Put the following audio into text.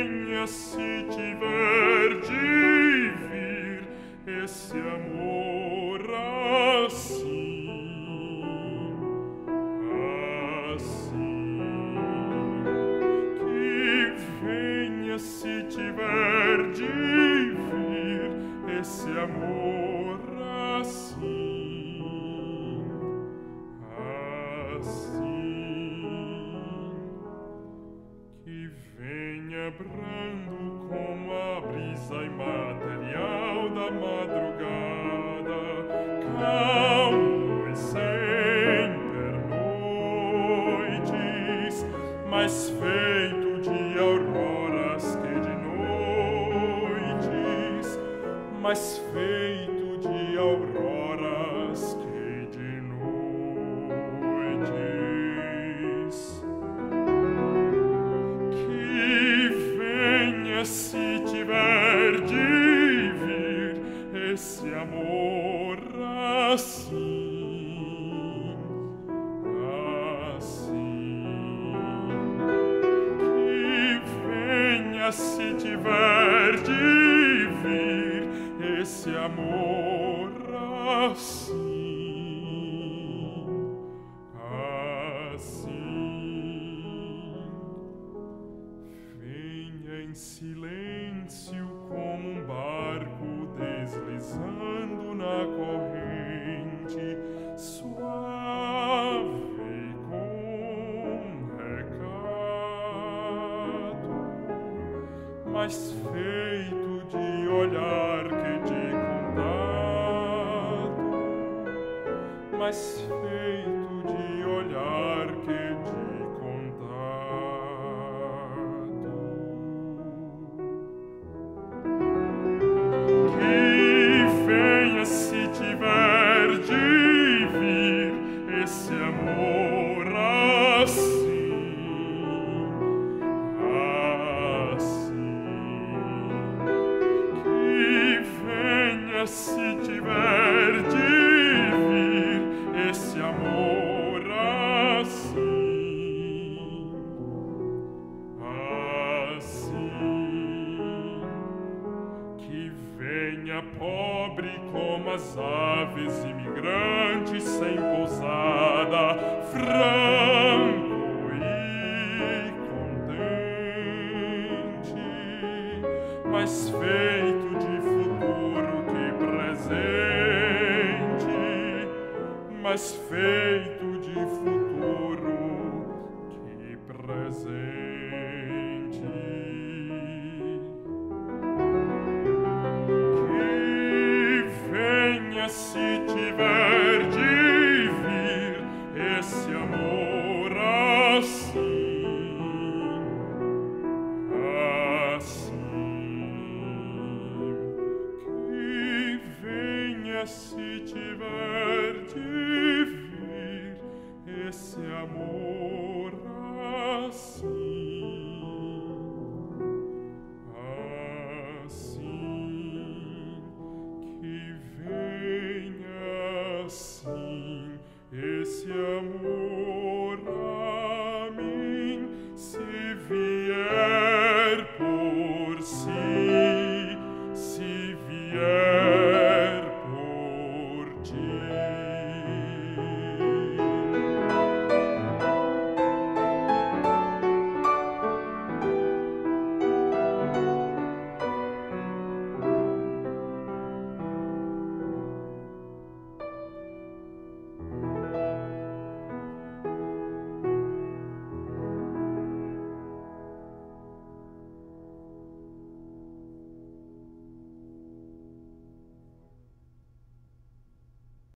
regnassi ci vergi vir, esse amor mas feito de auroras que de noites que venha se tiver de vir esse amor assim. Se tiver esse amor assim, assim. Venha em silêncio como um barco deslizando na corrente, suave com recato, mas feito de olhar feito de olhar que de contato. Que venha se tiver de vir esse amor assim, assim. Que venha se tiver as aves imigrantes sem pousada, franco e contente, mas feito de futuro que presente, mas feito se tiver de vir esse amor assim, assim. Que venha se tiver de vir esse amor assim. esse amor.